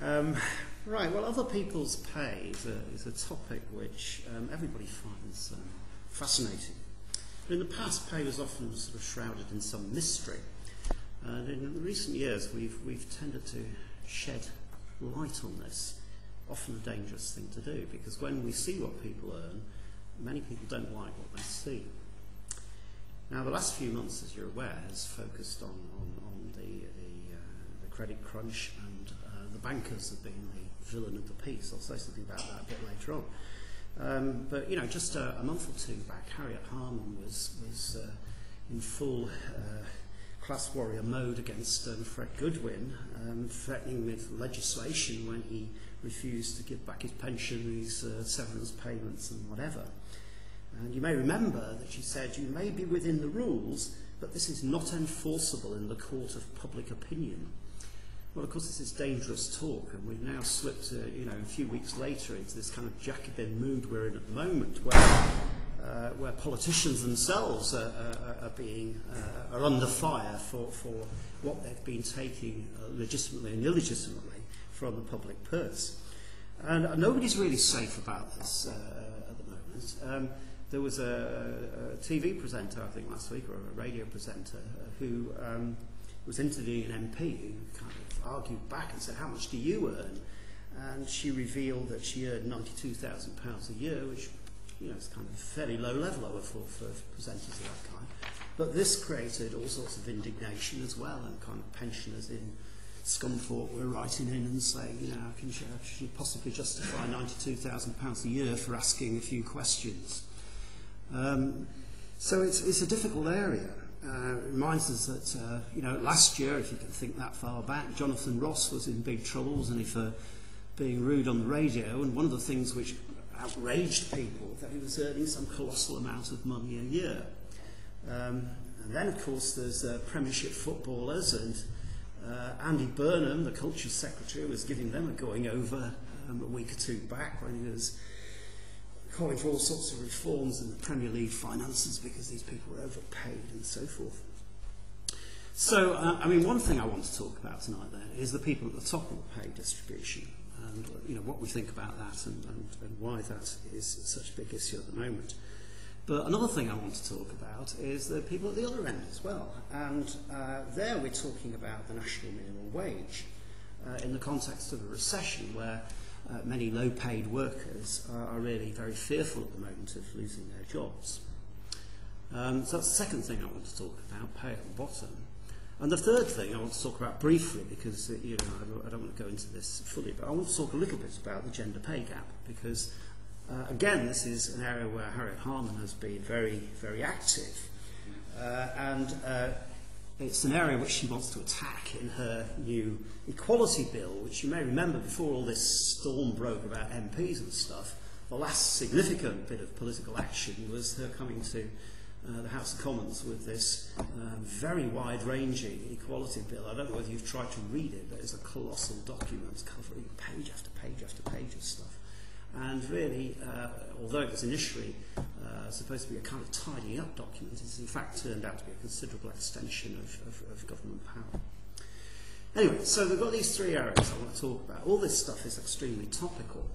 Um, right, well, other people's pay is a, is a topic which um, everybody finds um, fascinating. But in the past, pay was often sort of shrouded in some mystery. And in recent years, we've, we've tended to shed light on this, often a dangerous thing to do, because when we see what people earn, many people don't like what they see. Now, the last few months, as you're aware, has focused on, on, on the, the, uh, the credit crunch and the bankers have been the villain of the piece. I'll say something about that a bit later on. Um, but you know, just a, a month or two back, Harriet Harman was was uh, in full uh, class warrior mode against um, Fred Goodwin, um, threatening with legislation when he refused to give back his pension, his uh, severance payments, and whatever. And you may remember that she said, "You may be within the rules, but this is not enforceable in the court of public opinion." Well, of course, this is dangerous talk, and we've now slipped, uh, you know, a few weeks later into this kind of Jacobin mood we're in at the moment, where uh, where politicians themselves are, are, are being uh, are under fire for for what they've been taking uh, legitimately and illegitimately from the public purse, and uh, nobody's really safe about this uh, at the moment. Um, there was a, a TV presenter, I think, last week, or a radio presenter, uh, who um, was interviewing an MP who kind of argued back and said, how much do you earn? And she revealed that she earned £92,000 a year, which you know, it's kind of a fairly low level, I would thought, for presenters of that kind. But this created all sorts of indignation as well, and kind of pensioners in Scunthorpe were writing in and saying, you know, how can she, how can she possibly justify £92,000 a year for asking a few questions? Um, so it's, it's a difficult area uh, reminds us that, uh, you know, last year, if you can think that far back, Jonathan Ross was in big trouble, wasn't he, for being rude on the radio. And one of the things which outraged people that he was earning some colossal amount of money a year. Um, and then, of course, there's uh, Premiership footballers, and uh, Andy Burnham, the Culture Secretary, was giving them a going over um, a week or two back when he was calling for all sorts of reforms in the Premier League finances because these people were overpaid and so forth. So, uh, I mean, one thing I want to talk about tonight then is the people at the top of the pay distribution and you know, what we think about that and, and, and why that is such a big issue at the moment. But another thing I want to talk about is the people at the other end as well. And uh, there we're talking about the national minimum wage uh, in the context of a recession where uh, many low-paid workers are, are really very fearful at the moment of losing their jobs. Um, so that's the second thing I want to talk about, pay at the bottom. And the third thing I want to talk about briefly, because uh, you know I, I don't want to go into this fully, but I want to talk a little bit about the gender pay gap, because uh, again, this is an area where Harriet Harman has been very, very active. Uh, and uh, It's an area which she wants to attack in her new equality bill, which you may remember before all this storm broke about MPs and stuff, the last significant bit of political action was her coming to uh, the House of Commons with this um, very wide-ranging equality bill. I don't know whether you've tried to read it, but it's a colossal document covering page after page after page of stuff. And really, uh, although it was initially uh, supposed to be a kind of tidying up document, it's in fact turned out to be a considerable extension of, of, of government power. Anyway, so we've got these three areas I want to talk about. All this stuff is extremely topical.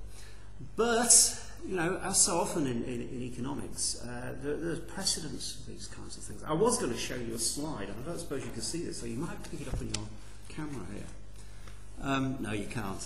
But, you know, as so often in, in, in economics, uh, there, there's precedence for these kinds of things. I was going to show you a slide, and I don't suppose you can see this, so you might pick it up on your camera here. Um, no, you can't.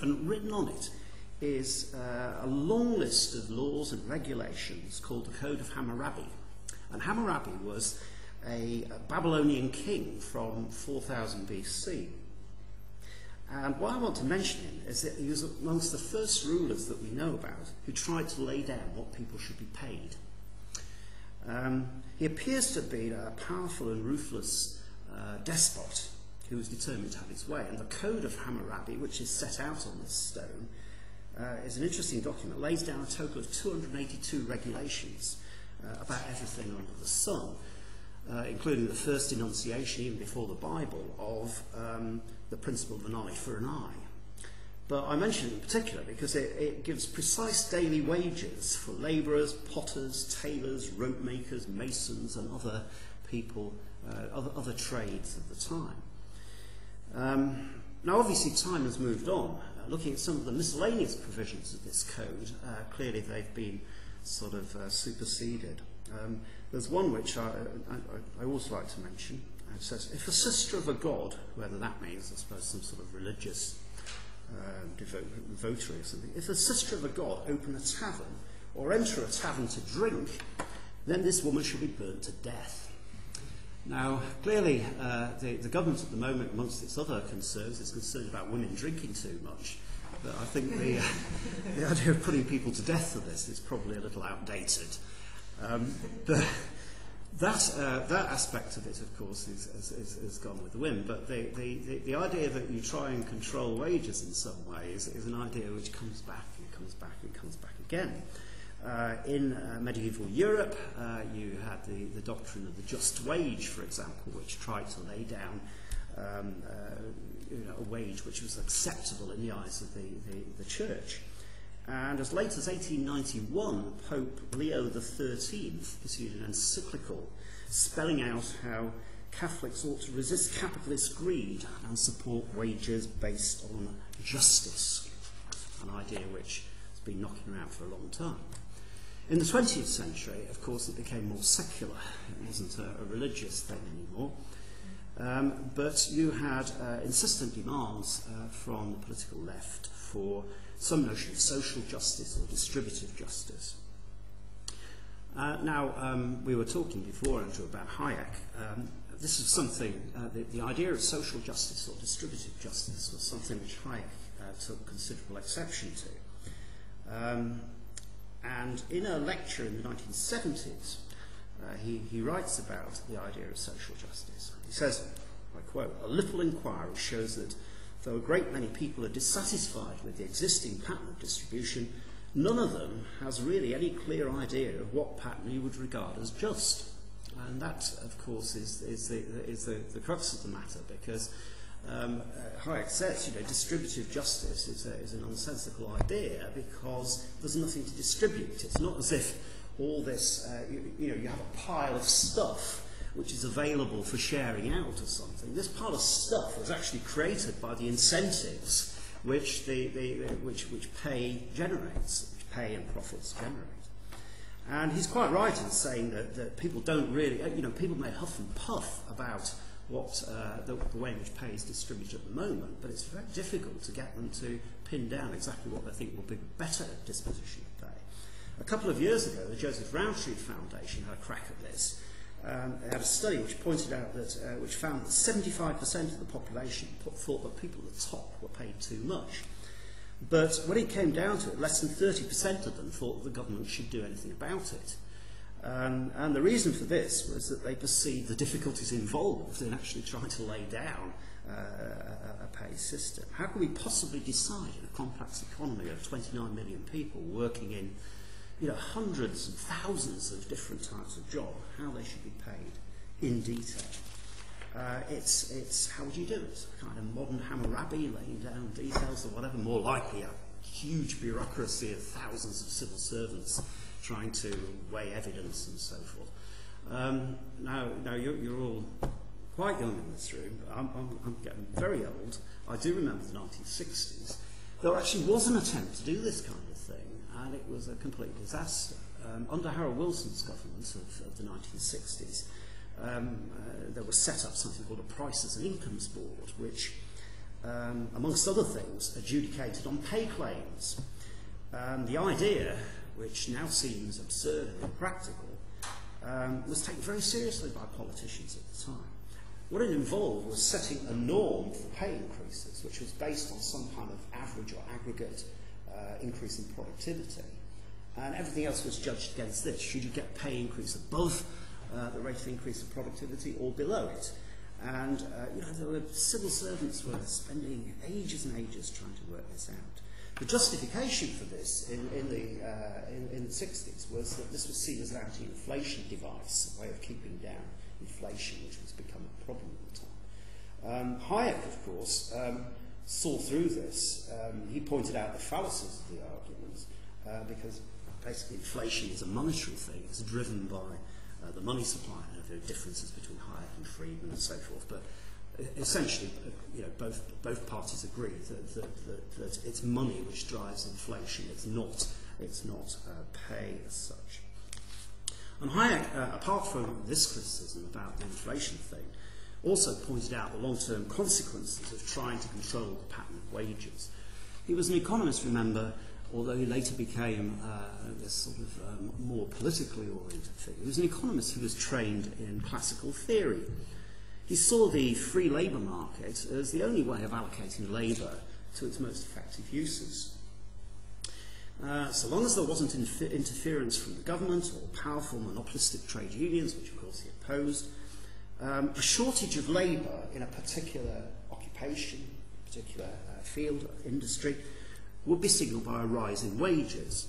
And written on it is uh, a long list of laws and regulations called the Code of Hammurabi. And Hammurabi was a Babylonian king from 4000 BC. And what I want to mention him is that he was amongst the first rulers that we know about who tried to lay down what people should be paid. Um, he appears to have been a powerful and ruthless uh, despot who was determined to have his way. And the Code of Hammurabi, which is set out on this stone, uh, is an interesting document, it lays down a total of 282 regulations uh, about everything under the sun, uh, including the first enunciation, even before the Bible, of um, the principle of an eye for an eye. But I mention it in particular because it, it gives precise daily wages for labourers, potters, tailors, rope makers, masons and other people, uh, other, other trades of the time. Um, now obviously time has moved on Uh, looking at some of the miscellaneous provisions of this code, uh, clearly they've been sort of uh, superseded. Um, there's one which I, I, I also like to mention. It says, if a sister of a god, whether that means, I suppose, some sort of religious uh, votary or something, if a sister of a god open a tavern or enter a tavern to drink, then this woman shall be burnt to death. Now, clearly, uh, the, the government at the moment, amongst its other concerns, is concerned about women drinking too much. But I think the, uh, the idea of putting people to death for this is probably a little outdated. Um, but that, uh, that aspect of it, of course, is, is, is gone with the wind. But the, the, the, the idea that you try and control wages in some way is, is an idea which comes back and comes back and comes back again. Uh, Uh, in uh, medieval Europe, uh, you had the, the doctrine of the just wage, for example, which tried to lay down um, uh, you know, a wage which was acceptable in the eyes of the, the, the church. And as late as 1891, Pope Leo XIII issued an encyclical spelling out how Catholics ought to resist capitalist greed and support wages based on justice, an idea which has been knocking around for a long time. In the 20th century, of course, it became more secular. It wasn't a, a religious thing anymore. Um, but you had uh, insistent demands uh, from the political left for some notion of social justice or distributive justice. Uh, now, um, we were talking before, Andrew, about Hayek. Um, this is something, uh, the, the idea of social justice or distributive justice was something which Hayek uh, took considerable exception to. Um, And in a lecture in the 1970s, uh, he, he writes about the idea of social justice. He says, I quote, a little inquiry shows that though a great many people are dissatisfied with the existing pattern of distribution, none of them has really any clear idea of what pattern he would regard as just. And that, of course, is, is, the, is the, the crux of the matter because um, Hayek uh, says, you know, distributive justice is, a, is a nonsensical idea because there's nothing to distribute. It's not as if all this, uh, you, you know, you have a pile of stuff which is available for sharing out or something. This pile of stuff was actually created by the incentives which, the, the, which, which pay generates, which pay and profits generate. And he's quite right in saying that, that people don't really, uh, you know, people may huff and puff about what uh, the, the way in which pay is distributed at the moment, but it's very difficult to get them to pin down exactly what they think will be better disposition of pay. A couple of years ago, the Joseph Rowntree Foundation had a crack at this. Um, they had a study which pointed out that, uh, which found that 75% of the population put, thought that people at the top were paid too much. But when it came down to it, less than 30% of them thought the government should do anything about it. Um, and the reason for this was that they perceived the difficulties involved in actually trying to lay down uh, a, a pay system. How can we possibly decide in a complex economy of 29 million people working in you know, hundreds and thousands of different types of job, how they should be paid in detail? Uh, it's, it's how would you do it? It's a kind of modern Hammurabi laying down details or whatever, more likely a uh, huge bureaucracy of thousands of civil servants trying to weigh evidence and so forth. Um, now, now you're, you're all quite young in this room. I'm, I'm, I'm getting very old. I do remember the 1960s. There actually was an attempt to do this kind of thing, and it was a complete disaster. Um, under Harold Wilson's government of, of the 1960s, um, uh, there was set up something called a Prices and Incomes Board, which, um, amongst other things, adjudicated on pay claims. Um, the idea which now seems absurd and impractical, um, was taken very seriously by politicians at the time. What it involved was setting a norm for pay increases, which was based on some kind of average or aggregate uh, increase in productivity. And everything else was judged against this. Should you get pay increase above uh, the rate of increase of productivity or below it? And uh, you know, there were civil servants were spending ages and ages trying to work this out. The justification for this in, in, the, uh, in, in the 60s was that this was seen as an anti-inflation device, a way of keeping down inflation, which was becoming a problem at the time. Um, Hayek, of course, um, saw through this. Um, he pointed out the fallacies of the arguments uh, because basically inflation is a monetary thing. It's driven by uh, the money supply and are differences between Hayek and Friedman and so forth. But essentially, you know, both, both parties agree that, that, that, that it's money which drives inflation. It's not, it's not uh, pay as such. And Hayek, uh, apart from this criticism about the inflation thing, also pointed out the long-term consequences of trying to control the pattern of wages. He was an economist, remember, although he later became uh, this sort of um, more politically oriented figure. He was an economist who was trained in classical theory. He saw the free labour market as the only way of allocating labour to its most effective uses. Uh, so long as there wasn't inf interference from the government or powerful monopolistic trade unions, which of course he opposed, um, a shortage of labour in a particular occupation, particular uh, field of industry, would be signalled by a rise in wages.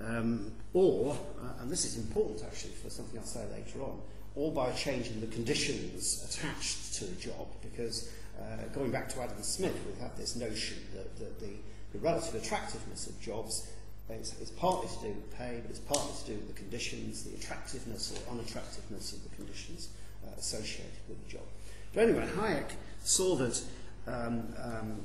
Um, or, uh, and this is important actually for something I'll say later on, or by changing the conditions attached to the job, because uh, going back to Adam Smith, we have this notion that, that the, the relative attractiveness of jobs is, is partly to do with pay, but it's partly to do with the conditions, the attractiveness or unattractiveness of the conditions uh, associated with the job. But anyway, Hayek saw that um, um,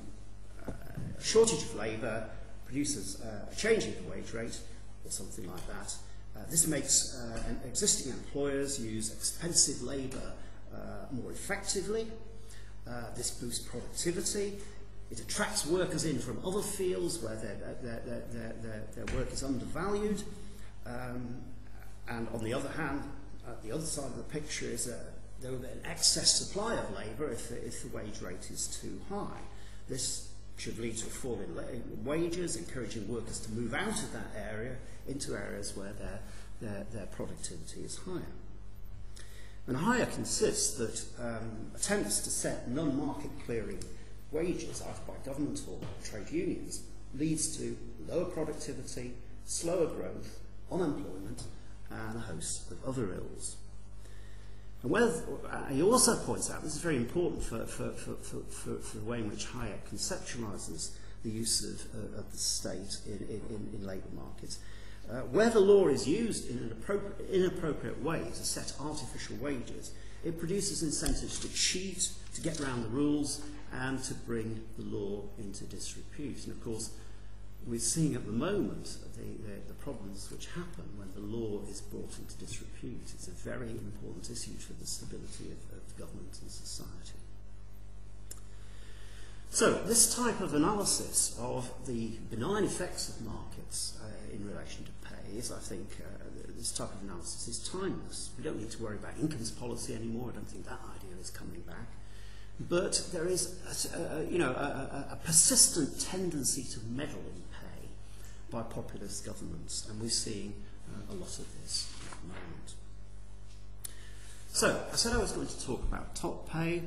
a shortage of labour produces uh, a change in the wage rate or something like that, Uh, this makes uh, existing employers use expensive labour uh, more effectively. this boosts productivity. It attracts workers in from other fields where their, their, their, their, their work is undervalued. Um, and on the other hand, at the other side of the picture is a, there will be an excess supply of labour if, if the wage rate is too high. This should lead to a fall in, wages, encouraging workers to move out of that area into areas where their, their, their productivity is higher. And higher consists that um, attempts to set non-market clearing wages either by government or trade unions leads to lower productivity, slower growth, unemployment and a host of other ills. And where he also points out, this is very important for, for, for, for, for the way in which Hayek conceptualizes the use of, uh, of the state in, in, in labor markets. Uh, where the law is used in an appropriate, inappropriate way to set artificial wages, it produces incentives to cheat, to get around the rules, and to bring the law into disrepute. And of course, we're seeing at the moment the, the, the problems which happen when the law is brought into disrepute. It's a very important issue for the stability of, of government and society. So this type of analysis of the benign effects of markets uh, in relation to pay is, I think, uh, this type of analysis is timeless. We don't need to worry about incomes policy anymore. I don't think that idea is coming back. But there is, a, a, you know, a, a persistent tendency to meddle in by populist governments, and we're seeing uh, a lot of this at the moment. So, I said I was going to talk about top pay,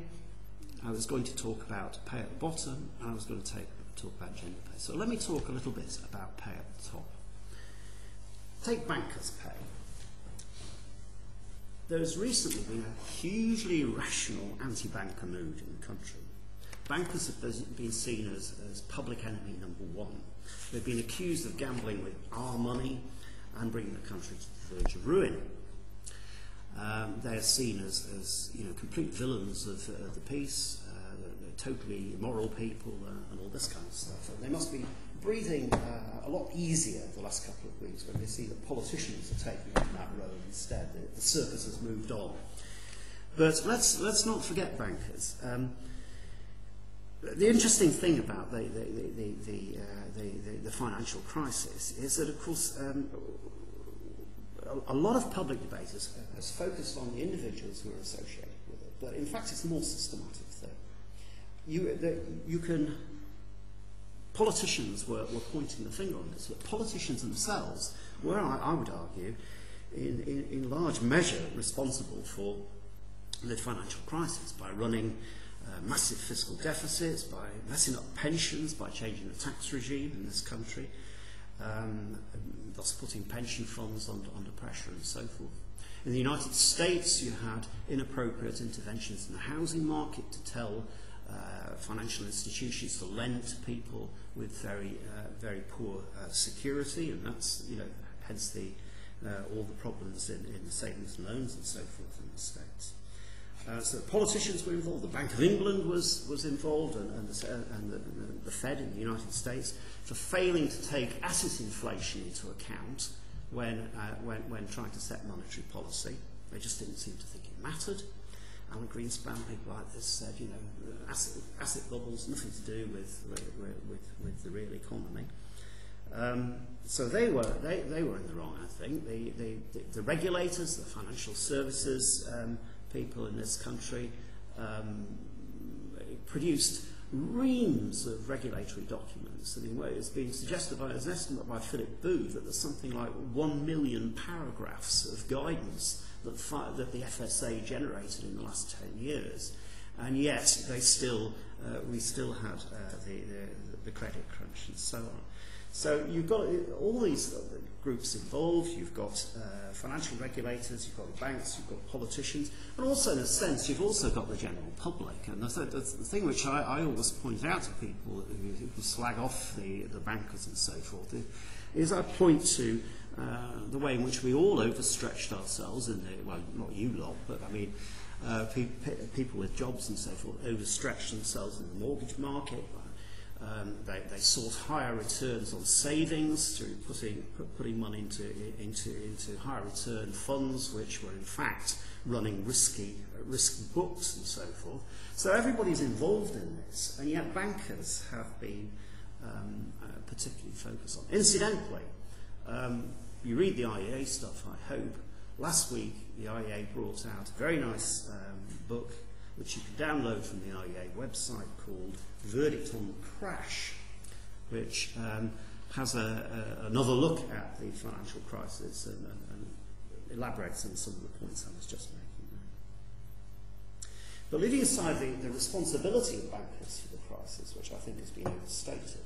I was going to talk about pay at the bottom, and I was going to take, talk about gender pay. So let me talk a little bit about pay at the top. Take bankers' pay. There has recently been a hugely irrational anti-banker mood in the country. Bankers have been seen as, as public enemy number one They've been accused of gambling with our money and bringing the country to the verge of ruin. Um, they are seen as, as you know, complete villains of, uh, of the peace, uh, totally immoral people uh, and all this kind of stuff. And they must be breathing uh, a lot easier the last couple of weeks when they see that politicians are taking on that road instead. The, the circus has moved on. But let's, let's not forget bankers. Um, the interesting thing about the, the, the, the, the, uh, the, the, the financial crisis is that, of course, um, a, a lot of public debate has, has focused on the individuals who are associated with it, but in fact it's more systematic though. You, the, you can, politicians were, were pointing the finger on this, but politicians themselves were, I, I would argue, in, in, in large measure responsible for the financial crisis by running Uh, massive fiscal deficits, by messing up pensions, by changing the tax regime in this country, um, thus putting pension funds under, under pressure and so forth. In the United States, you had inappropriate interventions in the housing market to tell uh, financial institutions to lend to people with very, uh, very poor uh, security, and that's, you know, hence the, uh, all the problems in, in savings and loans and so forth in the States. Uh, so politicians were involved. The Bank of England was, was involved and, and, the, and the, the Fed in the United States for failing to take asset inflation into account when, uh, when, when trying to set monetary policy. They just didn't seem to think it mattered. Alan Greenspan, people like this, said, you know, asset, asset bubbles, nothing to do with, with, with, with the real economy. Um, so they were, they, they were in the wrong, I think. the, the, the regulators, the financial services, um, people in this country um, produced reams of regulatory documents. I mean, it's been suggested by an estimate by Philip Booth that there's something like one million paragraphs of guidance that, that the FSA generated in the last 10 years. And yet, they still, uh, we still had uh, the, the, the credit crunch and so on. So you've got uh, all these groups involved, you've got uh, financial regulators, you've got banks, you've got politicians, and also in a sense you've also got the general public. And the, th the thing which I, I always point out to people who, who slag off the, the bankers and so forth is I point to uh, the way in which we all overstretched ourselves in the, well, not you lot, but I mean, uh, pe pe people with jobs and so forth overstretched themselves in the mortgage market, Um, they, they sought higher returns on savings through putting, putting money into, into, into higher return funds, which were in fact running risky, risky books and so forth. So everybody's involved in this, and yet bankers have been um, uh, particularly focused on. Incidentally, um, you read the IEA stuff, I hope. Last week, the IEA brought out a very nice um, book which you can download from the REA website called Verdict on Crash, which um, has a, a, another look at the financial crisis and, and, and elaborates on some of the points I was just making. But leaving aside the, the responsibility of bankers for the crisis, which I think has been overstated,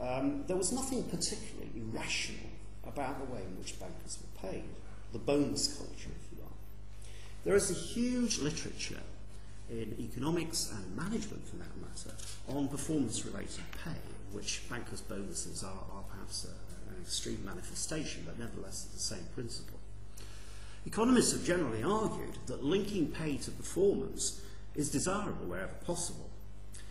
um, there was nothing particularly irrational about the way in which bankers were paid, the bonus culture, if you like. There is a huge literature in economics and management for that matter on performance-related pay, which bankers' bonuses are, are perhaps a, an extreme manifestation, but nevertheless the same principle. Economists have generally argued that linking pay to performance is desirable wherever possible,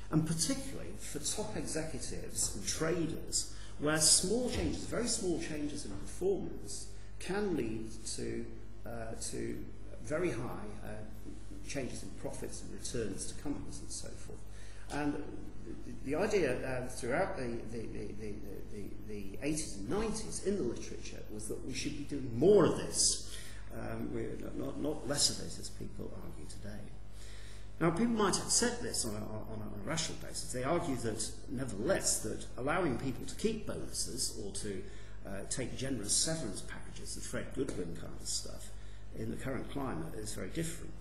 and particularly for top executives and traders where small changes, very small changes in performance, can lead to, uh, to very high uh, changes in profits and returns to companies and so forth. And the idea uh, throughout the, the, the, the, the, the 80s and 90s in the literature was that we should be doing more of this, um, we, not, not less of this, as people argue today. Now, people might upset this on a, on a, on a rational basis. They argue that, nevertheless, that allowing people to keep bonuses or to uh, take generous severance packages, the Fred Goodwin kind of stuff, in the current climate is very different.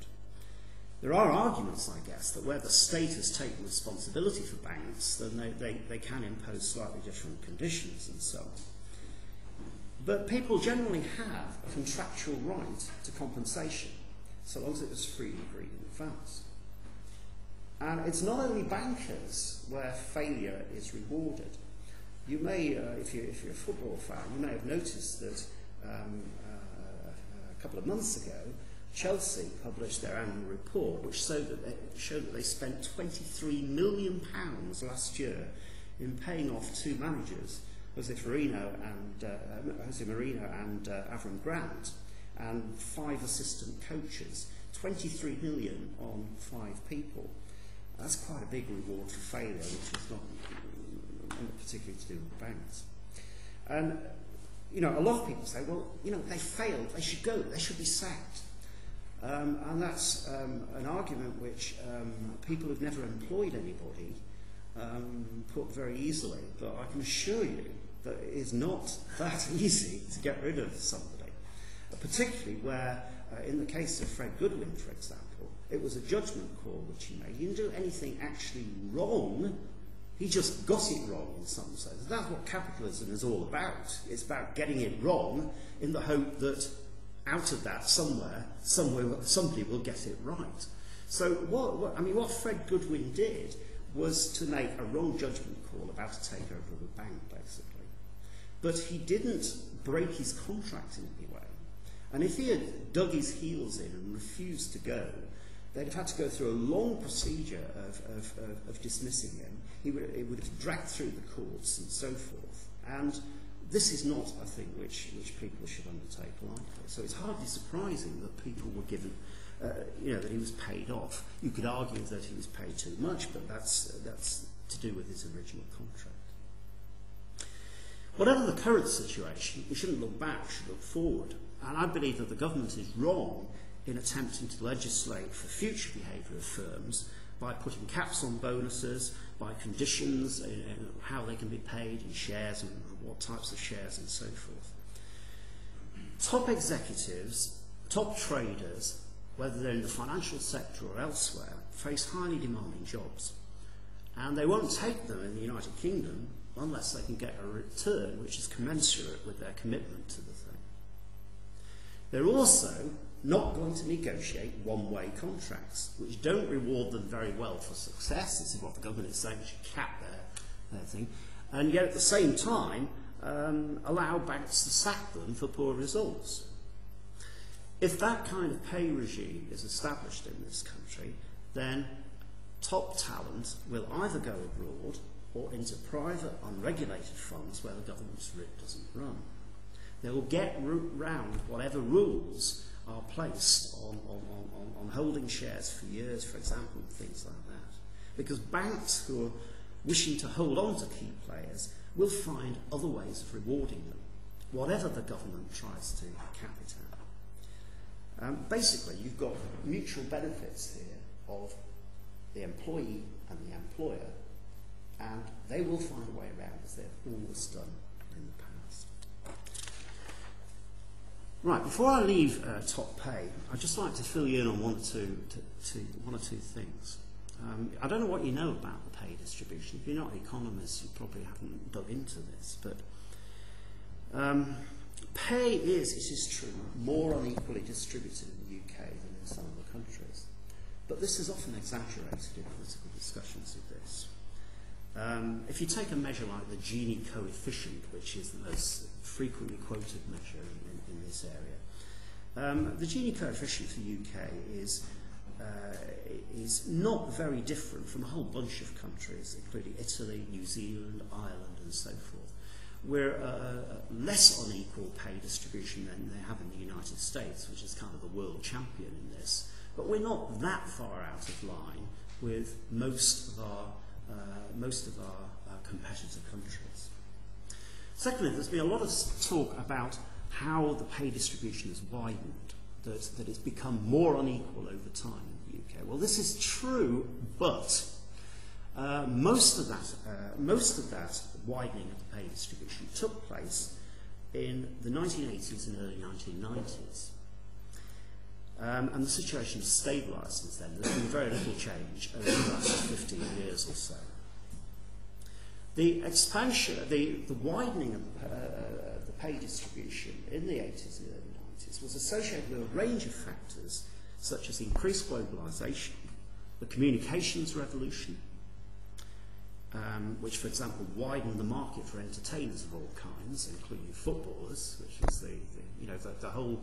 There are arguments, I guess, that where the state has taken responsibility for banks, then they, they, they can impose slightly different conditions and so on. But people generally have a contractual right to compensation, so long as it was freely agreed in advance. And it's not only bankers where failure is rewarded. You may, uh, if, you, if you're a football fan, you may have noticed that um, uh, a couple of months ago, Chelsea published their annual report, which showed that they, showed that they spent £23 million pounds last year in paying off two managers, Jose, Farino and, uh, uh Jose Marino and uh, Avram Grant, and five assistant coaches. 23 million on five people. That's quite a big reward for failure, which is not particularly to do with banks. And, you know, a lot of people say, well, you know, they failed, they should go, they should be sacked. Um, and that's um, an argument which um, people who've never employed anybody um, put very easily, but I can assure you that it is not that easy to get rid of somebody, uh, particularly where, uh, in the case of Fred Goodwin, for example, it was a judgment call which he made. He didn't do anything actually wrong, he just got it wrong in some sense. That's what capitalism is all about. It's about getting it wrong in the hope that out of that somewhere, somewhere somebody will get it right. So what, what I mean, what Fred Goodwin did was to make a wrong judgment call about a takeover of a bank, basically. But he didn't break his contract in any way. And if he had dug his heels in and refused to go, they'd have had to go through a long procedure of, of, of, of dismissing him. He would, it would have dragged through the courts and so forth. And this is not a thing which, which people should undertake lightly. So it's hardly surprising that people were given, uh, you know, that he was paid off. You could argue that he was paid too much, but that's, uh, that's to do with his original contract. Whatever the current situation, we shouldn't look back, we should look forward. And I believe that the government is wrong in attempting to legislate for future behaviour of firms by putting caps on bonuses by conditions, and uh, uh, how they can be paid in shares and what types of shares and so forth. Top executives, top traders, whether they're in the financial sector or elsewhere, face highly demanding jobs. And they won't take them in the United Kingdom unless they can get a return which is commensurate with their commitment to the thing. They're also not going to negotiate one-way contracts, which don't reward them very well for success. This is what the government is saying, is should cap their, their thing. And yet at the same time, um, allow banks to sack them for poor results. If that kind of pay regime is established in this country, then top talent will either go abroad or into private unregulated funds where the government's writ doesn't run. They will get round whatever rules are placed on, on, on, on holding shares for years, for example, and things like that. Because banks who are wishing to hold on to key players will find other ways of rewarding them, whatever the government tries to cap it at. Um, basically, you've got mutual benefits here of the employee and the employer, and they will find a way around as they've always done Right, before I leave uh, top pay, I'd just like to fill you in on one or two, to, to one or two things. Um, I don't know what you know about the pay distribution. If you're not an economist, you probably haven't dug into this, but um, pay is, it is true, more unequally distributed in the UK than in some other countries. But this is often exaggerated in political discussions of this. Um, if you take a measure like the Gini coefficient, which is the most frequently quoted measure in this area. Um, the Gini coefficient for UK is uh, is not very different from a whole bunch of countries, including Italy, New Zealand, Ireland, and so forth. We're a, uh, a uh, less unequal pay distribution than they have in the United States, which is kind of the world champion in this. But we're not that far out of line with most of our, uh, most of our uh, competitor countries. Secondly, there's been a lot of talk about how the pay distribution has widened, that, that it's become more unequal over time in the UK. Well, this is true, but uh, most of that, uh, most of that widening of the pay distribution took place in the 1980s and early 1990s. Um, and the situation has stabilised since then. There's been very little change over the last 15 years or so. The expansion, the, the widening of uh, pay distribution in the 80s and early 90s was associated with a range of factors such as increased globalization, the communications revolution, um, which, for example, widened the market for entertainers of all kinds, including footballers, which is the, the you know the, the whole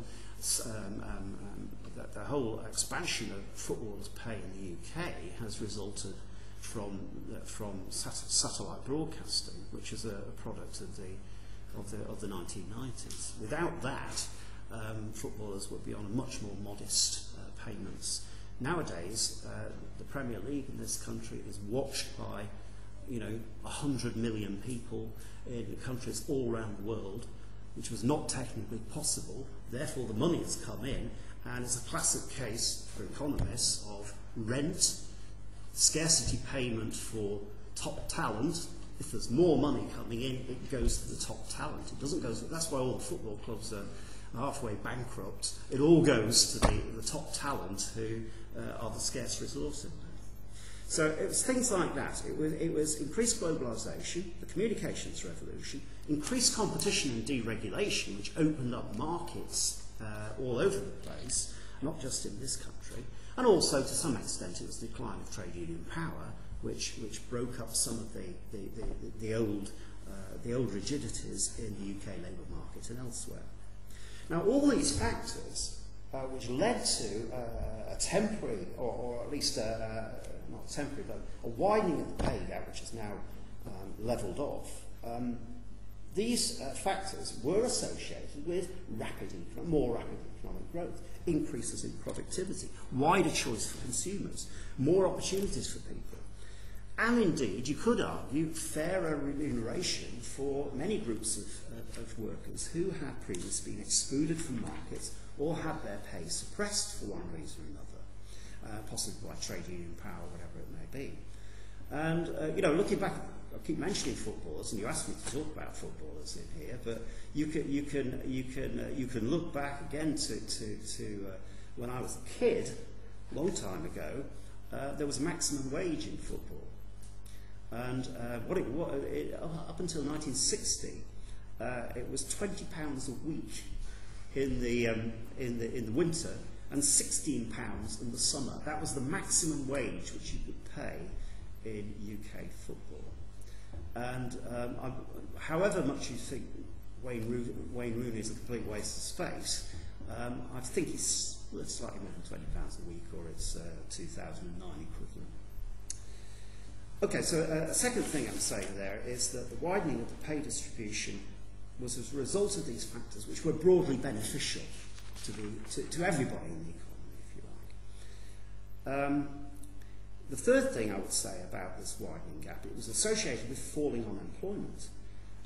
um, um, um, the, the whole expansion of footballers' pay in the UK has resulted from from sat satellite broadcasting, which is a, a product of the of the, of the 1990s. Without that, um, footballers would be on a much more modest uh, payments. Nowadays, uh, the Premier League in this country is watched by you know, 100 million people in countries all around the world, which was not technically possible. Therefore, the money has come in, and it's a classic case for economists of rent, scarcity payment for top talent, if there's more money coming in, it goes to the top talent. It doesn't go. To, that's why all the football clubs are halfway bankrupt. It all goes to the, the top talent who uh, are the scarce resource in there. So it was things like that. It was, it was increased globalization, the communications revolution, increased competition and deregulation, which opened up markets uh, all over the place, not just in this country, and also to some extent it was the decline of trade union power which, which broke up some of the, the, the, the old uh, the old rigidities in the UK labour market and elsewhere. Now, all these factors, uh, which led to uh, a temporary, or, or at least a, uh, a, not temporary, but a widening of the pay gap, which is now um, levelled off, um, these uh, factors were associated with rapid, more rapid economic growth, increases in productivity, wider choice for consumers, more opportunities for people and indeed, you could argue, fairer remuneration for many groups of, uh, of workers who had previously been excluded from markets or had their pay suppressed for one reason or another, uh, possibly by trade union power, whatever it may be. And, uh, you know, looking back, I keep mentioning footballers, and you asked me to talk about footballers in here, but you can, you can, you can, uh, you can look back again to, to, to uh, when I was a kid, long time ago, uh, there was maximum wage in football. And uh, what it what, uh, it, up until 1960, uh, it was 20 pounds a week in the, um, in the, in the winter and 16 pounds in the summer. That was the maximum wage which you could pay in UK football. And um, I, however much you think Wayne, Roo Wayne Rooney is a complete waste of space, um, I think it's slightly more than 20 pounds a week or it's uh, 2009 equivalent. Okay, so a, uh, a second thing I'm saying there is that the widening of the pay distribution was as a result of these factors, which were broadly beneficial to, the, to, to everybody in the economy, if you like. Um, the third thing I would say about this widening gap, it was associated with falling unemployment,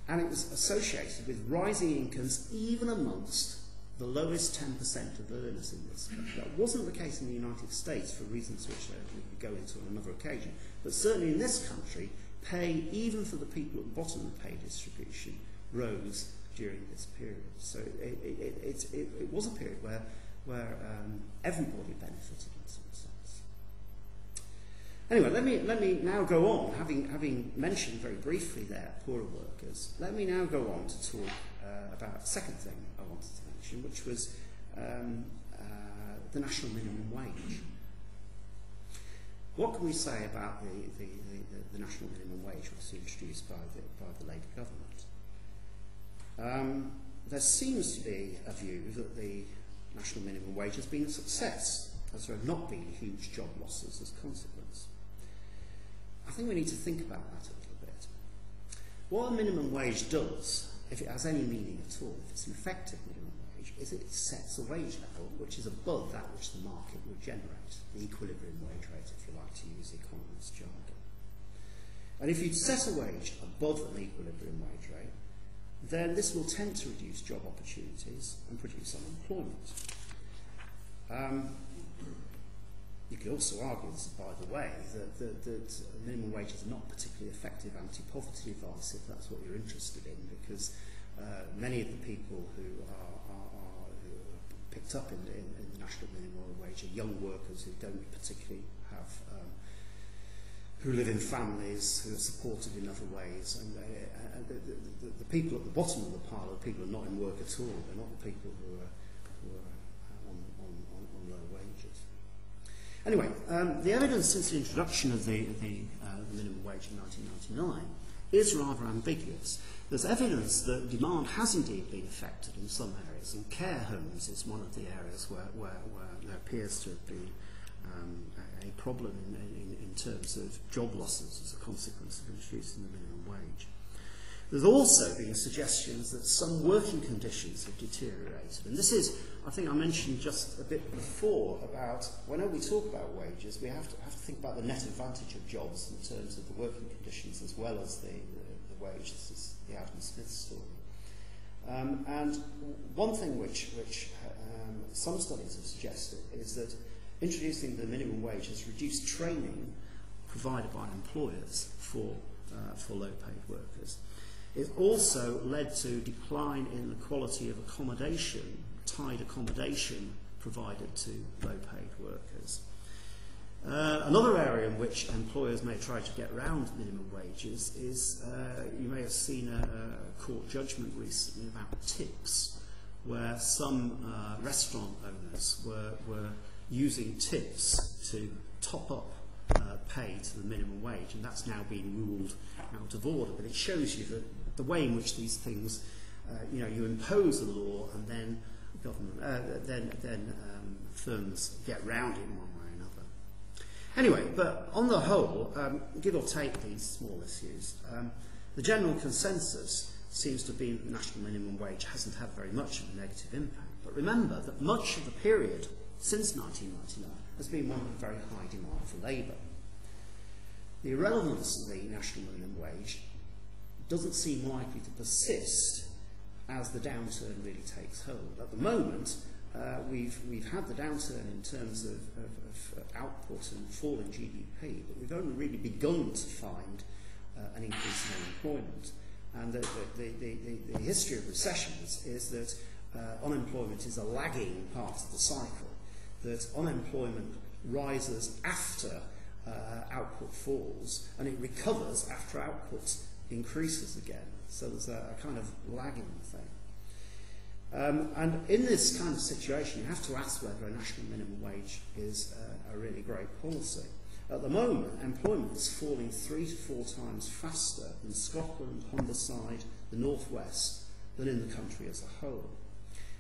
and it was associated with rising incomes even amongst the lowest 10% of earners in this country. That wasn't the case in the United States for reasons which uh, we could go into on another occasion. But certainly in this country, pay, even for the people at the bottom of the pay distribution, rose during this period. So it, it, it, it, it, it was a period where, where um, everybody benefited in some sense. Anyway, let me, let me now go on, having, having mentioned very briefly there poorer workers, let me now go on to talk uh, about the second thing I wanted to mention, which was um, uh, the national minimum wage. What can we say about the, the, the, the national minimum wage which was introduced by the, by the Labour government? Um, there seems to be a view that the national minimum wage has been a success, as there have not been huge job losses as a consequence. I think we need to think about that a little bit. What a minimum wage does, if it has any meaning at all, if it's an effective minimum is it sets the wage level, which is above that which the market will generate, the equilibrium wage rate, if you like to use economist jargon. And if you set a wage above an equilibrium wage rate, then this will tend to reduce job opportunities and produce unemployment. Um, you could also argue, by the way, that, that, that minimum wage is not particularly effective anti-poverty advice if that's what you're interested in, because uh, many of the people who are picked up in, in, in the national minimum wage are young workers who don't particularly have um, who live in families, who are supported in other ways. And uh, the, the, the people at the bottom of the pile are people who are not in work at all. They're not the people who are, who are uh, on, on, on, on low wages. Anyway, um, the evidence since the introduction of the, the, uh, minimum wage in 1999 is rather ambiguous. There's evidence that demand has indeed been affected in some areas areas, and care homes is one of the areas where, where, where there appears to have been um, a, problem in, in, in terms of job losses as a consequence of introducing the minimum wage. There's also been suggestions that some working conditions have deteriorated. And this is, I think I mentioned just a bit before about whenever we talk about wages, we have to, have to think about the net advantage of jobs in terms of the working conditions as well as the, the, the wage. This is the Adam Smith story. Um, and one thing which, which um, some studies have suggested is that introducing the minimum wage has reduced training provided by employers for, uh, for low-paid workers. It also led to decline in the quality of accommodation, tied accommodation provided to low-paid workers. Uh, another area in which employers may try to get round minimum wages is uh, you may have seen a, a court judgment recently about tips, where some uh, restaurant owners were, were using tips to top up uh, pay to the minimum wage, and that's now been ruled out of order. But it shows you that the way in which these things, uh, you know, you impose a law and then government, uh, then then um, firms get round it in one Anyway, but on the whole, um, give or take these small issues, um, the general consensus seems to be that the national minimum wage hasn't had very much of a negative impact. But remember that much of the period since 1999 has been one of very high demand for labour. The irrelevance of the national minimum wage doesn't seem likely to persist as the downturn really takes hold. At the moment, uh, we've, we've had the downturn in terms of, of, of uh, output and fall GDP, but we've only really begun to find uh, an increase in unemployment. And the, the, the, the, the history of recessions is that uh, unemployment is a lagging part of the cycle, that unemployment rises after uh, output falls and it recovers after output increases again. So there's a, a kind of lagging thing. Um, and in this kind of situation, you have to ask whether a national minimum wage is a, uh, a really great policy. At the moment, employment is falling three to four times faster in Scotland, Humberside, the North West, than in the country as a whole.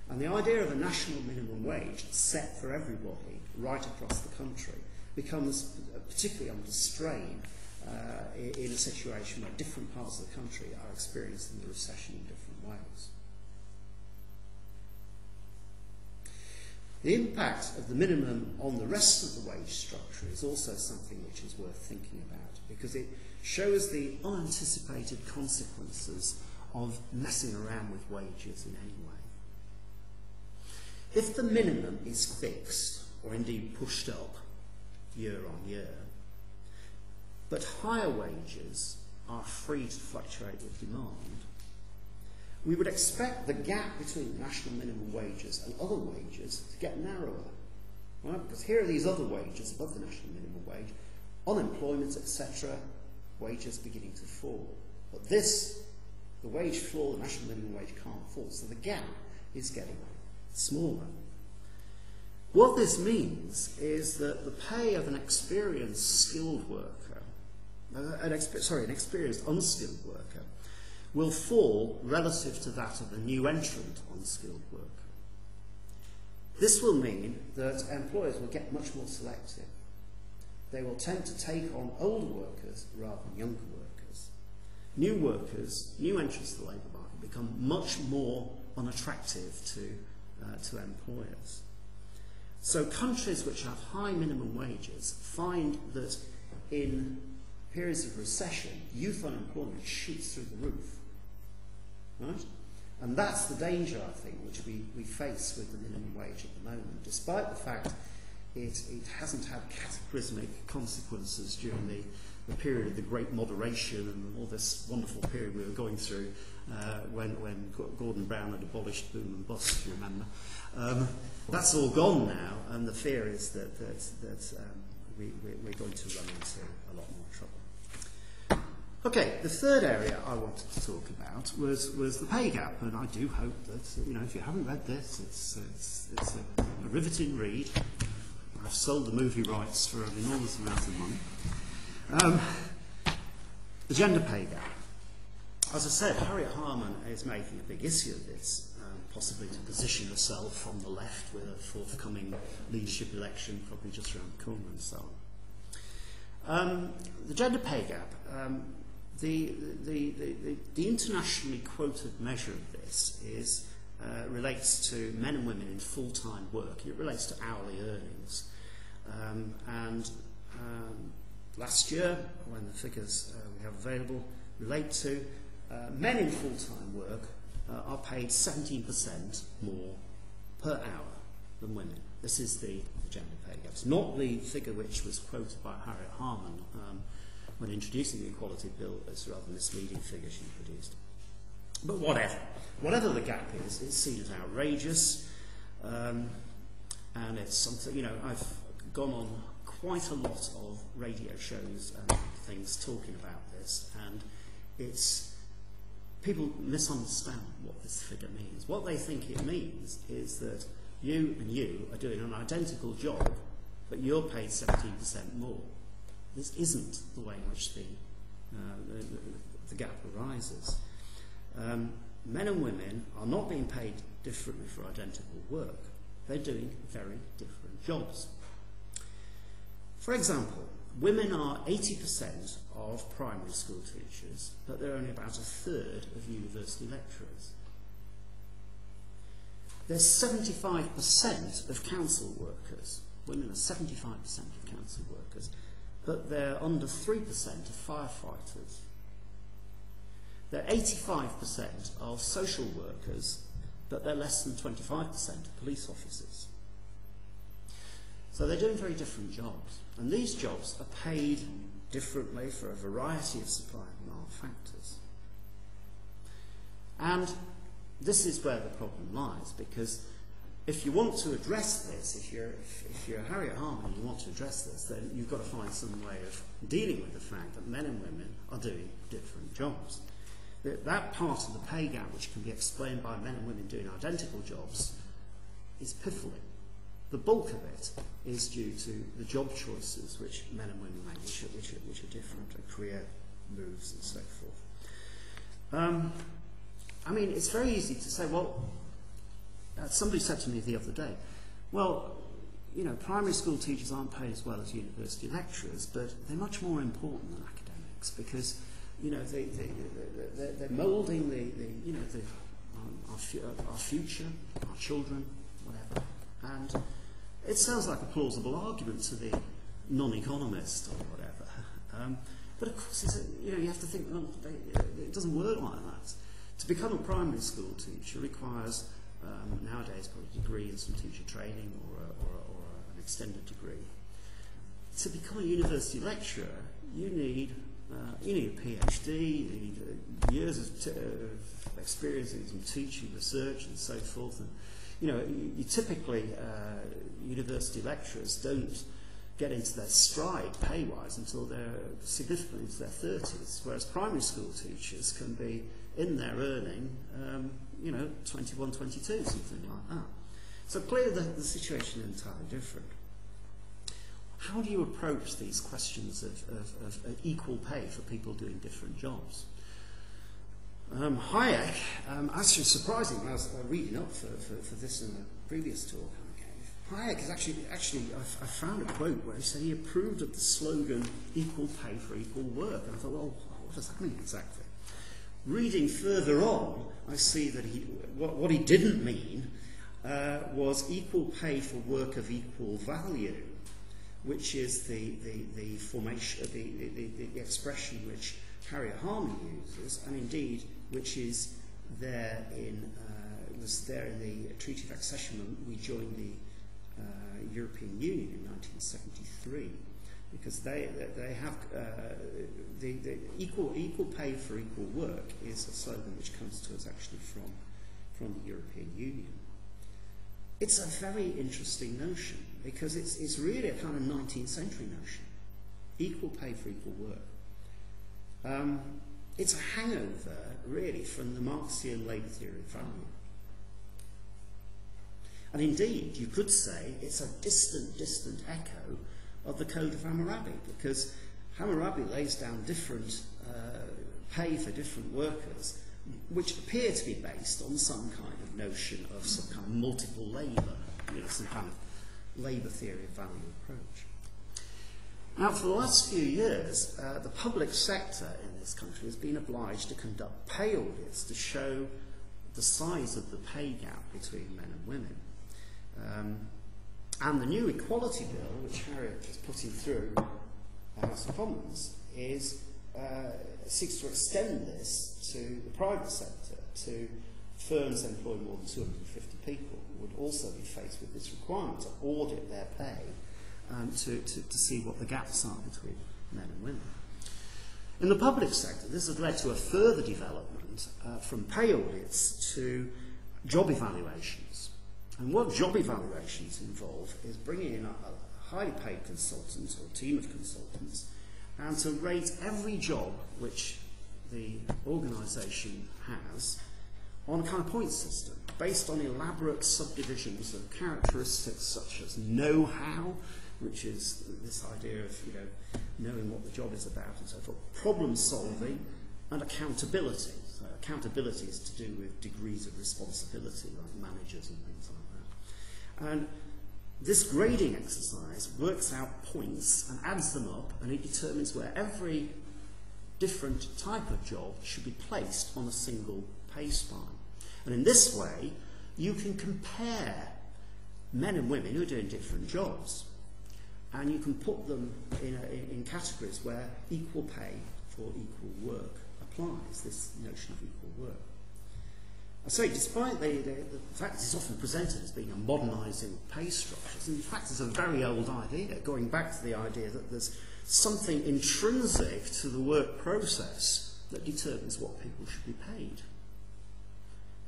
And the idea of a national minimum wage set for everybody right across the country becomes particularly under strain uh, in a situation where different parts of the country are experiencing the recession in different ways. The impact of the minimum on the rest of the wage structure is also something which is worth thinking about because it shows the unanticipated consequences of messing around with wages in any way. If the minimum is fixed, or indeed pushed up year on year, but higher wages are free to fluctuate with demand, we would expect the gap between national minimum wages and other wages to get narrower. Right? Because here are these other wages above the national minimum wage, unemployment, etc., wages beginning to fall. But this, the wage floor, the national minimum wage can't fall, so the gap is getting smaller. What this means is that the pay of an experienced skilled worker, uh, an exp sorry, an experienced unskilled worker, will fall relative to that of a new entrant on skilled work. This will mean that employers will get much more selective. They will tend to take on older workers rather than younger workers. New workers, new entrants to the labour market become much more unattractive to, uh, to employers. So countries which have high minimum wages find that in periods of recession, youth unemployment shoots through the roof. Right? And that's the danger, I think, which we, we face with the minimum wage at the moment, despite the fact it, it hasn't had cataclysmic consequences during the, the period of the great moderation and all this wonderful period we were going through uh, when, when Gordon Brown had abolished boom and bust, you remember. Um, that's all gone now, and the fear is that, that, that um, we, we're going to run into a lot more trouble. Okay, the third area I wanted to talk about was, was the pay gap, and I do hope that, you know, if you haven't read this, it's, it's, it's a, a riveting read. I've sold the movie rights for an enormous amount of money. Um, the gender pay gap. As I said, Harriet Harman is making a big issue of this, um, possibly to position herself on the left with a forthcoming leadership election, probably just around the corner and so on. Um, the gender pay gap, um, the, the, the, the, internationally quoted measure of this is uh, relates to men and women in full-time work. It relates to hourly earnings. Um, and um, last year, when the figures uh, we have available relate to, uh, men in full-time work uh, are paid 17% more per hour than women. This is the, the gender pay gap. It's not the figure which was quoted by Harriet Harman when introducing the Equality Bill as rather misleading figure she produced. But whatever. Whatever the gap is, it's seen as outrageous. Um, and it's something, you know, I've gone on quite a lot of radio shows and things talking about this. And it's people misunderstand what this figure means. What they think it means is that you and you are doing an identical job, but you're paid 17% more. This isn't the way in which the, uh, the, the, gap arises. Um, men and women are not being paid differently for identical work. They're doing very different jobs. For example, women are 80% of primary school teachers, but they're only about a third of university lecturers. There's 75% of council workers. Women are 75% of council workers, but they're under 3% of firefighters. They're 85% of social workers, but they're less than 25% of police officers. So they're doing very different jobs. And these jobs are paid differently for a variety of supply and demand factors. And this is where the problem lies, because if you want to address this, if you're, if, if you're Harriet Harman and you want to address this, then you've got to find some way of dealing with the fact that men and women are doing different jobs. That, that part of the pay gap, which can be explained by men and women doing identical jobs, is piffling. The bulk of it is due to the job choices which men and women make, which are, which are, which are different, and career moves and so forth. Um, I mean, it's very easy to say, well, Uh, somebody said to me the other day, well, you know, primary school teachers aren't paid as well as university lecturers, but they're much more important than academics because, you know, they, they, they, they're moulding the, the, you know, the, um, our, our future, our children, whatever. And it sounds like a plausible argument to the non-economist or whatever. Um, but of course, it's a, you know, you have to think, well, they, it doesn't work like that. To become a primary school teacher requires um, nowadays probably a degree in some teacher training or, a, or, a, or a, an extended degree. To become a university lecturer, you need uh, you need a PhD, you need uh, years of, of uh, experience in teaching, research, and so forth. And, you know, you, you typically uh, university lecturers don't get into their stride pay-wise until they're significantly into their 30s, whereas primary school teachers can be in their earning um, you know, 21, 22, something like that. So clearly the, the situation is entirely different. How do you approach these questions of, of, of equal pay for people doing different jobs? Um, Hayek, um, actually surprising, I was uh, reading up for, for, for this in the previous talk I Hayek is actually, actually I, I found a quote where he said he approved of the slogan equal pay for equal work. And I thought, well, what does that mean exactly? reading further on, I see that he, what, what he didn't mean uh, was equal pay for work of equal value, which is the, the, the formation, the, the, the, the expression which Harriet Harman uses, and indeed which is there in, uh, was there in the Treaty of Accession when we joined the uh, European Union in 1973 because they they have uh, the, the equal equal pay for equal work is a slogan which comes to us actually from from the European Union. It's a very interesting notion because it's it's really a kind of 19th century notion, equal pay for equal work. Um, it's a hangover really from the Marxian labour theory of value. And indeed, you could say it's a distant, distant echo of the Code of Hammurabi because Hammurabi lays down different uh, pay for different workers which appear to be based on some kind of notion of some kind of multiple labour, you know, some kind of labour theory of value approach. Now, for the last few years, uh, the public sector in this country has been obliged to conduct pay audits to show the size of the pay gap between men and women. Um, And the new equality bill, which Harriet is putting through the House of Commons, is, uh, seeks to extend this to the private sector, to firms employing more than 250 people would also be faced with this requirement to audit their pay um, to, to, to see what the gaps are between men and women. In the public sector, this has led to a further development uh, from pay audits to job evaluations. And what job evaluations involve is bringing in a, a highly paid consultant or team of consultants and to rate every job which the organisation has on a kind of point system based on elaborate subdivisions of characteristics such as know-how, which is this idea of you know, knowing what the job is about and so forth, problem solving and accountability. So accountability is to do with degrees of responsibility like managers and things like that. And this grading exercise works out points and adds them up and it determines where every different type of job should be placed on a single pay spine. And in this way, you can compare men and women who are doing different jobs and you can put them in, a, in categories where equal pay for equal work applies, this notion of equal work. I say, despite the, the, the fact it's often presented as being a modernising pay structure, in fact it's a very old idea, going back to the idea that there's something intrinsic to the work process that determines what people should be paid.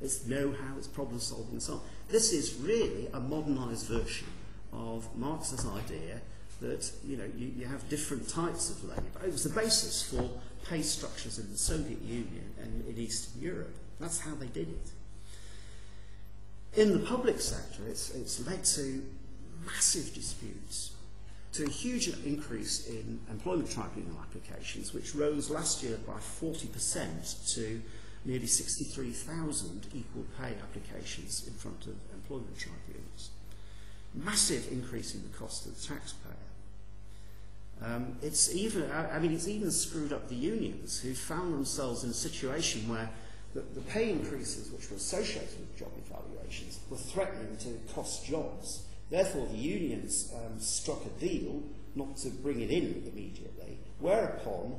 It's know-how, it's problem solving and so on. This is really a modernised version of Marx's idea that you know you, you have different types of labour. It was the basis for pay structures in the Soviet Union and in Eastern Europe. That's how they did it. In the public sector, it's, it's led to massive disputes, to a huge increase in employment tribunal applications, which rose last year by 40% to nearly 63,000 equal pay applications in front of employment tribunals. Massive increase in the cost of the taxpayer. Um, it's even, I, I mean, it's even screwed up the unions who found themselves in a situation where that the pay increases which were associated with job evaluations were threatening to cost jobs. Therefore, the unions um, struck a deal not to bring it in immediately, whereupon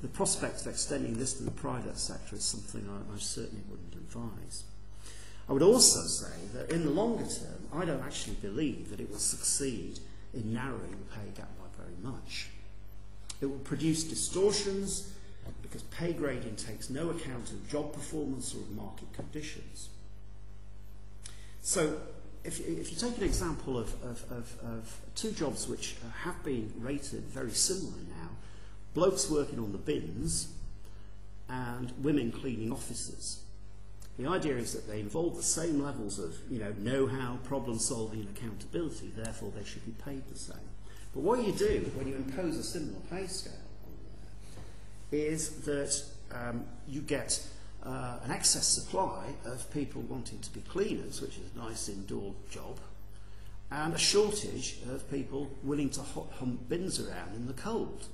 the prospect of extending this to the private sector is something I, I certainly wouldn't advise. I would also say that in the longer term, I don't actually believe that it will succeed in narrowing the pay gap by very much. It will produce distortions because pay grading takes no account of job performance or of market conditions. So if, if you take an example of, of, of, of two jobs which uh, have been rated very similar now, blokes working on the bins and women cleaning offices. The idea is that they involve the same levels of you know, know-how, problem solving and accountability, therefore they should be paid the same. But what you do when you impose a similar pay scale on there is that um, you get uh, an excess supply of people wanting to be cleaners, which is a nice indoor job, and a shortage of people willing to hot hum bins around in the cold.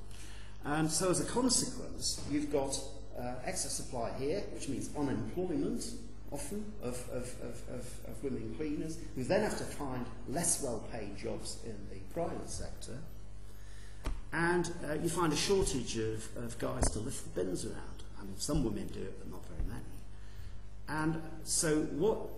And so as a consequence, you've got uh, excess supply here, which means unemployment, often, of, of, of, of, of women cleaners, who then have to find less well-paid jobs in the private sector. And uh, you find a shortage of, of guys to lift the bins around. I mean, some women do it, but And so what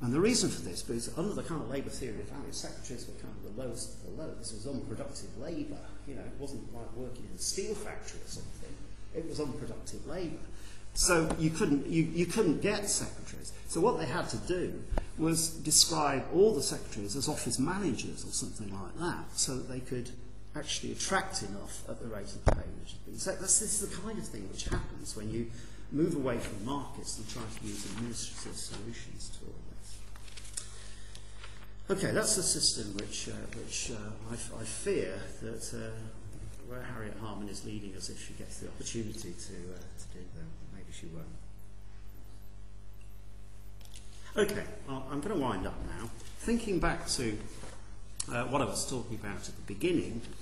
And the reason for this is under the kind of labour theory of value, secretaries were kind of the lowest of the low. This was unproductive labour. You know, it wasn't like working in a steel factory or something. It was unproductive labour. So you couldn't, you, you couldn't get secretaries. So what they had to do was describe all the secretaries as office managers or something like that so that they could actually attract enough at the rate of pay which had been set. This, this is the kind of thing which happens when you move away from markets and try to use administrative solutions to it. Okay, that's the system which, uh, which uh, I, fear that uh, where Harriet Harman is leading us if she gets the opportunity to, uh, to do that. Maybe she won't. Okay, well, I'm going to wind up now. Thinking back to uh, what I was talking about at the beginning,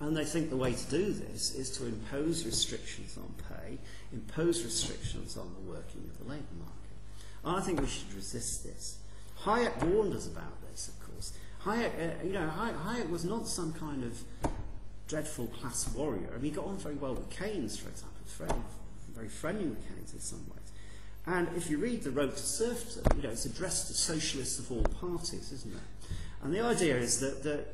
and they think the way to do this is to impose restrictions on pay, impose restrictions on the working of the labour market. And I think we should resist this. Hayek warned us about Hayek, uh, you know, Hayek, Hayek was not some kind of dreadful class warrior. I mean, he got on very well with Keynes, for example. Very, very friendly with Keynes in some ways. And if you read The Road to Serfdom, you know, it's addressed to socialists of all parties, isn't it? And the idea is that, that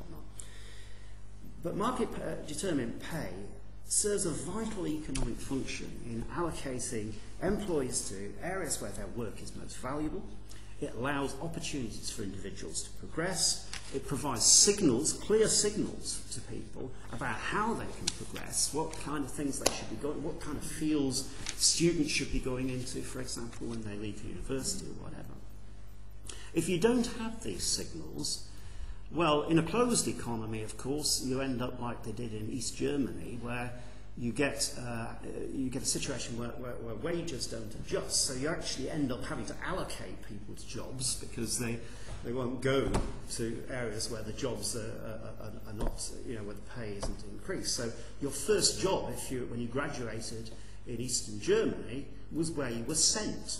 whatnot. But market-determined uh, pay serves a vital economic function in allocating employees to areas where their work is most valuable. It allows opportunities for individuals to progress. It provides signals, clear signals to people about how they can progress, what kind of things they should be going, what kind of fields students should be going into, for example, when they leave university or whatever. If you don't have these signals, well, in a closed economy, of course, you end up like they did in East Germany, where you get uh, you get a situation where, where, where wages don't adjust. So you actually end up having to allocate people to jobs because they they won't go to areas where the jobs are, are, are not you know where the pay isn't increased. So your first job, if you when you graduated in Eastern Germany, was where you were sent.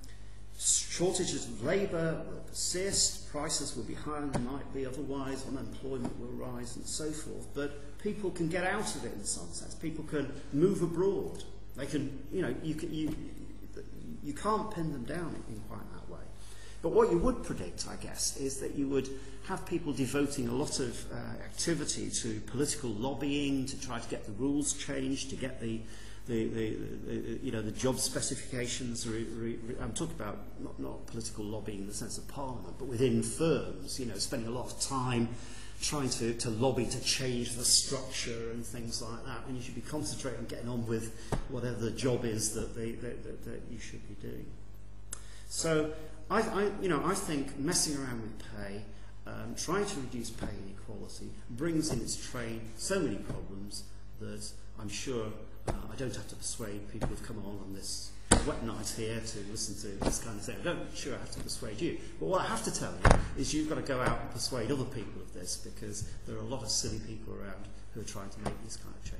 shortages of labour will persist, prices will be higher than they might be otherwise, unemployment will rise and so forth. But people can get out of it in some sense. People can move abroad. They can, you know, you, can, you, you can't pin them down in, in quite that way. But what you would predict, I guess, is that you would have people devoting a lot of uh, activity to political lobbying, to try to get the rules changed, to get the, the, the, the you know, the job specifications. Re, re, re, I'm talking about not, not political lobbying in the sense of parliament, but within firms, you know, spending a lot of time trying to, to lobby to change the structure and things like that. And you should be concentrating on getting on with whatever the job is that, they, that, that, that you should be doing. So I, I, you know, I think messing around with pay, um, trying to reduce pay inequality, brings in its train so many problems that I'm sure uh, I don't have to persuade people who've come along on this wet here to listen to this kind of thing. I don't sure I have to persuade you. But what I have to tell you is you've got to go out and persuade other people of this because there are a lot of silly people around who are trying to make this kind of change.